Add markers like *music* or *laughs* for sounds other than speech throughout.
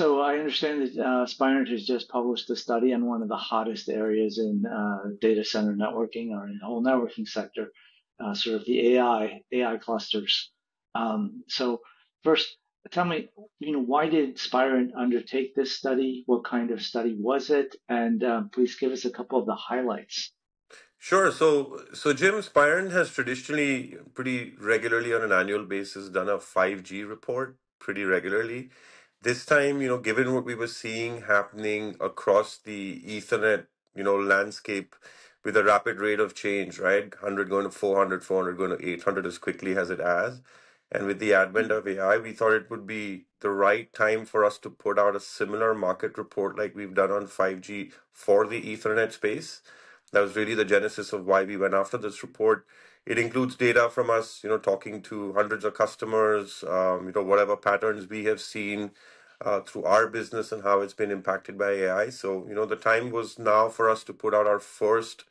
So I understand that uh, Spirent has just published a study on one of the hottest areas in uh, data center networking or in the whole networking sector, uh, sort of the AI AI clusters. Um, so first, tell me, you know, why did Spirent undertake this study? What kind of study was it? And uh, please give us a couple of the highlights. Sure. So, so Jim Spirent has traditionally, pretty regularly on an annual basis, done a 5G report pretty regularly. This time, you know, given what we were seeing happening across the Ethernet, you know, landscape with a rapid rate of change, right? 100 going to 400, 400 going to 800 as quickly as it has. And with the advent of AI, we thought it would be the right time for us to put out a similar market report like we've done on 5G for the Ethernet space. That was really the genesis of why we went after this report. It includes data from us, you know, talking to hundreds of customers, um, you know, whatever patterns we have seen uh, through our business and how it's been impacted by AI. So, you know, the time was now for us to put out our first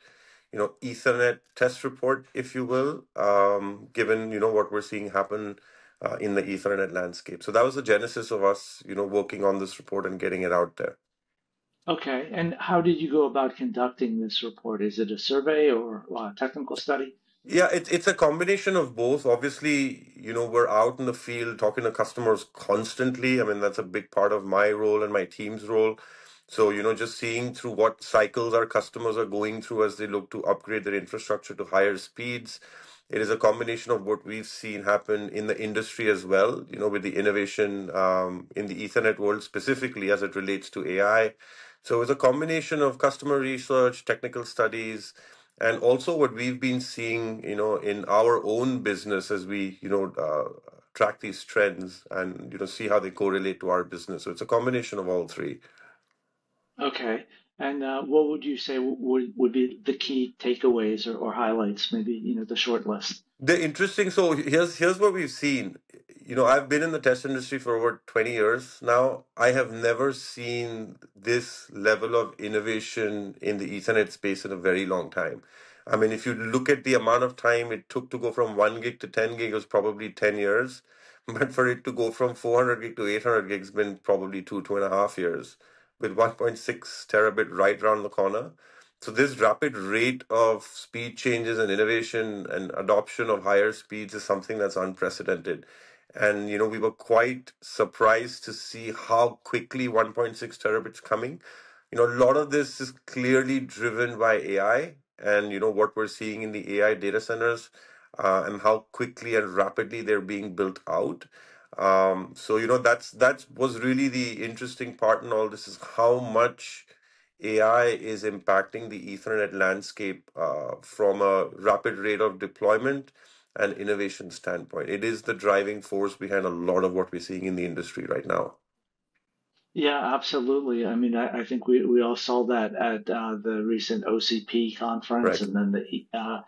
you know Ethernet test report, if you will, um, given you know what we're seeing happen uh, in the Ethernet landscape. So that was the genesis of us, you know, working on this report and getting it out there. Okay, and how did you go about conducting this report? Is it a survey or a technical study? Yeah, it's it's a combination of both. Obviously, you know, we're out in the field talking to customers constantly. I mean, that's a big part of my role and my team's role. So, you know, just seeing through what cycles our customers are going through as they look to upgrade their infrastructure to higher speeds. It is a combination of what we've seen happen in the industry as well, you know, with the innovation um, in the Ethernet world specifically as it relates to AI. So it's a combination of customer research, technical studies, and also what we've been seeing, you know, in our own business as we, you know, uh, track these trends and you know see how they correlate to our business. So it's a combination of all three. Okay. And uh, what would you say would, would be the key takeaways or, or highlights, maybe, you know, the short list? The interesting, so here's here's what we've seen. You know, I've been in the test industry for over 20 years now. I have never seen this level of innovation in the Ethernet space in a very long time. I mean, if you look at the amount of time it took to go from 1 gig to 10 gig, it was probably 10 years. *laughs* But for it to go from 400 gig to 800 gig has been probably two, two and a half years with 1.6 terabit right around the corner. So this rapid rate of speed changes and innovation and adoption of higher speeds is something that's unprecedented. And you know, we were quite surprised to see how quickly 1.6 terabits coming. You know, a lot of this is clearly driven by AI and you know what we're seeing in the AI data centers uh, and how quickly and rapidly they're being built out. Um, so you know that's that was really the interesting part in all this is how much AI is impacting the Ethernet landscape uh, from a rapid rate of deployment and innovation standpoint. It is the driving force behind a lot of what we're seeing in the industry right now. Yeah, absolutely. I mean, I, I think we, we all saw that at uh, the recent OCP conference, Correct. and then the uh,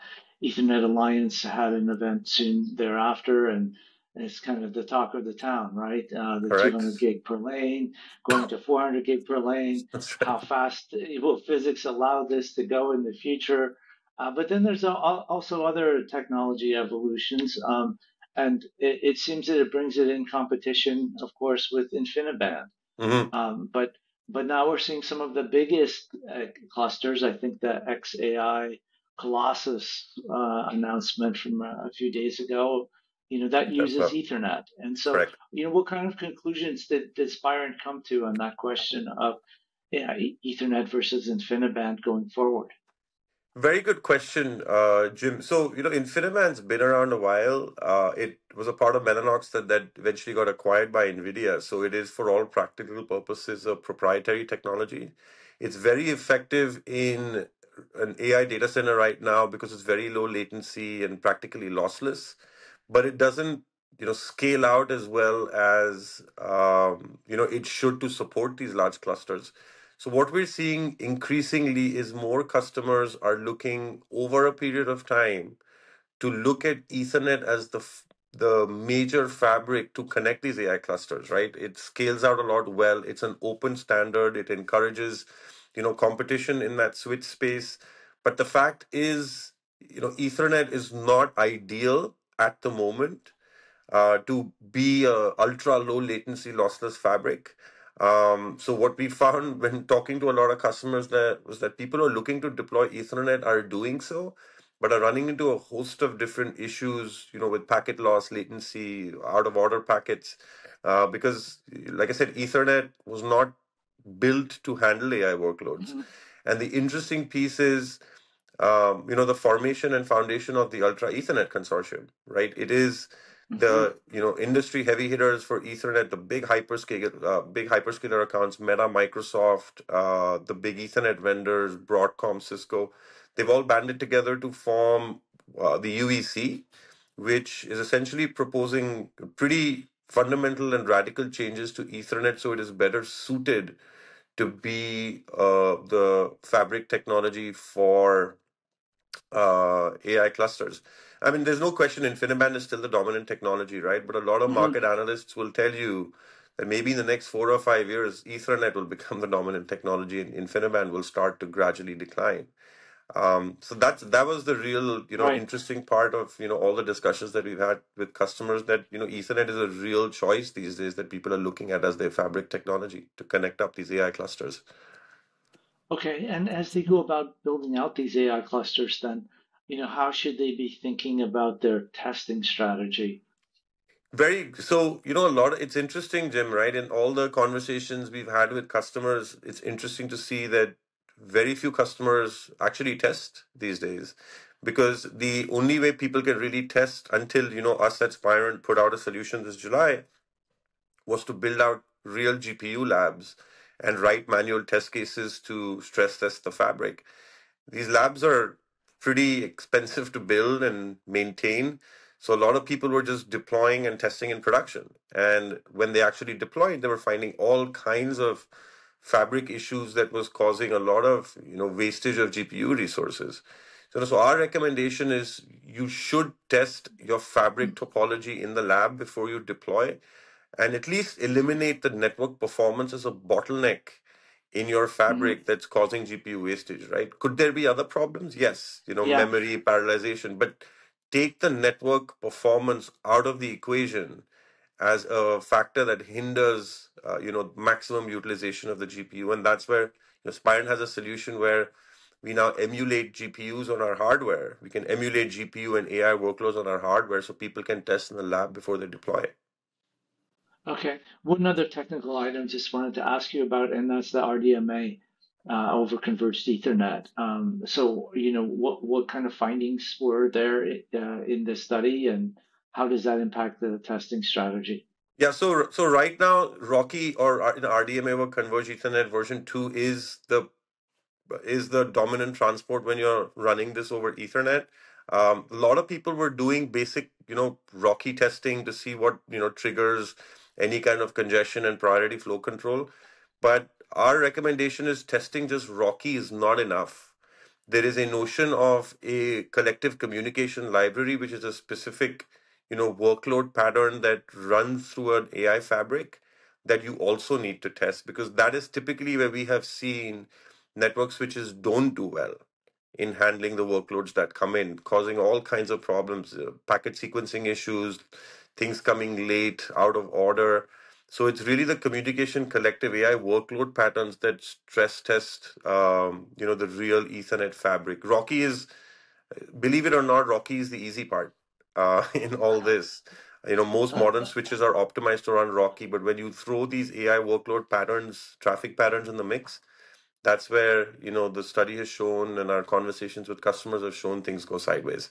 Ethernet Alliance had an event soon thereafter, and it's kind of the talk of the town, right? Uh, the Correct. 200 gig per lane, going to 400 gig per lane. *laughs* That's How fast will physics allow this to go in the future? Uh, but then there's al- also other technology evolutions, um, and it, it seems that it brings it in competition, of course, with InfiniBand. hmm Um, but but now we're seeing some of the biggest uh, clusters. I think the XAI Colossus uh, announcement from a, a few days ago, you know, that uses well. Ethernet. And so, Correct. you know, what kind of conclusions did, did Spirent come to on that question of yeah, Ethernet versus InfiniBand going forward? Very good question, uh, Jim. So, you know, InfiniBand's been around a while. Uh, it was a part of Mellanox that, that eventually got acquired by NVIDIA. So it is, for all practical purposes, a proprietary technology. It's very effective in an AI data center right now because it's very low latency and practically lossless, but it doesn't, you know, scale out as well as, um, you know, it should to support these large clusters. So what we're seeing increasingly is more customers are looking over a period of time to look at Ethernet as the the major fabric to connect these AI clusters, right? It scales out a lot well. It's an open standard. It encourages, you know, competition in that switch space. But the fact is, you know, Ethernet is not ideal at the moment uh, to be a ultra low latency lossless fabric. Um, so what we *laughs* found when talking to a lot of customers that was that people who are looking to deploy Ethernet are doing so, but are running into a host of different issues, you know, with packet loss, latency, out of order packets, uh, because, like I said, Ethernet was not built to handle AI workloads. hmm And the interesting piece is, um, you know, the formation and foundation of the Ultra Ethernet Consortium, right? It is the you know industry heavy hitters for Ethernet, the big hyperscaler, uh, big hyperscaler accounts, Meta, Microsoft, uh, the big Ethernet vendors, Broadcom, Cisco. They've all banded together to form uh, the UEC, which is essentially proposing pretty fundamental and radical changes to Ethernet so it is better suited to be uh, the fabric technology for uh, AI clusters. I mean, there's no question InfiniBand is still the dominant technology, right? But a lot of hmm market analysts will tell you that maybe in the next four or five years, Ethernet will *laughs* become the dominant technology and InfiniBand will start to gradually decline. Um, so that's that was the real, you know, Right. interesting part of, you know, all the discussions that we've had with customers that, you know, Ethernet is a real choice these days that people are looking at as their fabric technology to connect up these AI clusters. Okay. And as they go about building out these AI clusters, then, you know, how should they be thinking about their testing strategy? Very so, you know, a lot. It's interesting, Jim, right? In all the conversations we've had with customers, it's interesting to see that very few customers actually test these days because the only way people can really test until, you know, us at Spirent put out a solution this July was to build out real GPU labs and write manual test cases to stress test the fabric. These labs are pretty expensive to build and maintain. So a lot of people were just deploying and testing in production. And when they actually deployed, they were finding all kinds of fabric issues that was causing a lot of, you know, wastage of GPU resources. So, so our recommendation is you should test your fabric mm. topology in the lab before you deploy and at least eliminate the network performance as a bottleneck in your hmm fabric that's causing GPU wastage, right? Could there be other problems? Yes, you know, Yeah. memory, parallelization, but take the network performance out of the equation as a factor that hinders, uh, you know, maximum utilization of the GPU. And that's where, you know, Spirent has a solution where we now emulate GPUs on our hardware. We can emulate GPU and AI workloads on our hardware so people can test in the lab before they deploy. Okay. One other technical item just wanted to ask you about, and that's the RDMA uh, over converged Ethernet. Um, so, you know, what what kind of findings were there uh, in the study, and how does that impact the testing strategy? Yeah, so so right now, RoCE or uh, RDMA over Converged Ethernet version 2 is the is the dominant transport when you're running this over Ethernet. Um, a lot of people were doing basic, you know, RoCE testing to see what, you know, triggers any kind of congestion and priority flow control. But our recommendation is testing just RoCE is not enough. There is a notion of a collective communication library, which is a specific, you know, workload pattern that runs through an AI fabric that you also need to test because that is typically where we have seen network switches don't do well in handling the workloads that come in, causing all kinds of problems, uh, packet sequencing issues, things coming late, out of order. So it's really the communication collective AI workload patterns that stress test, um, you know, the real Ethernet fabric. RoCE is, believe it or not, RoCE is the easy part uh, *laughs* in all this. You know, most modern switches are optimized to run RoCE, but when you throw these AI workload patterns, traffic patterns in the mix, that's where, you know, the study has shown and our conversations with customers have shown things go sideways.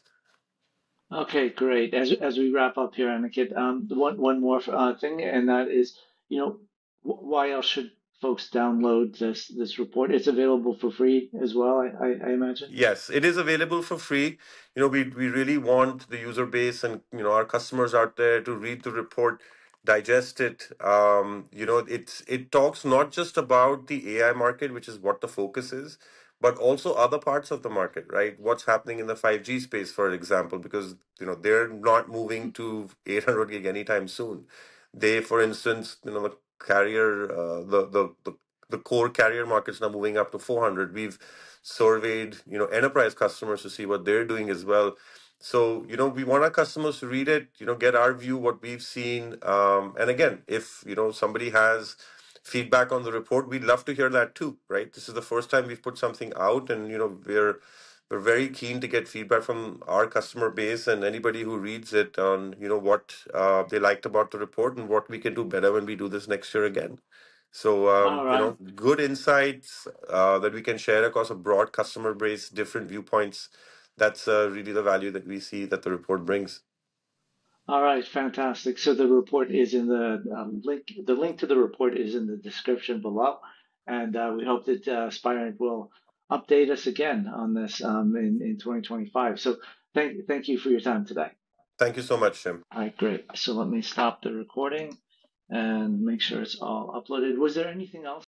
Okay, great. As as we wrap up here, Aniket, um, one one more uh, thing, and that is, you know, why else should folks download this this report? It's available for free as well, I I, I imagine. Yes, it is available for free. You know, we we really want the user base and you know our customers out there to read the report, digest it. Um, you know, it's it talks not just about the AI market, which is what the focus is, but also other parts of the market, right? What's happening in the 5G space, for example, because you know they're not moving to 800 gig anytime soon. They, for instance, you know, the carrier, uh, the the the the core carrier market's now moving up to 400. We've surveyed, you know, enterprise customers to see what they're doing as well. So, you know, we want our customers to read it, you know, get our view, what we've seen. Um, and again, if, you know, somebody has feedback on the report, we'd love to hear that too, right? This is the first time we've put something out, and you know we're we're very keen to get feedback from our customer base and anybody who reads it on you know what uh, they liked about the report and what we can do better when we do this next year again. So um, you know, good insights uh, that we can share across a broad customer base, different viewpoints. That's uh, really the value that we see that the report brings. All right, fantastic. So the report is in the um, link. The link to the report is in the description below, and uh, we hope that uh, Spirent will update us again on this um, in in 2025. So thank thank you for your time today. Thank you so much, Tim. All right, great. So let me stop the recording and make sure it's all uploaded. Was there anything else?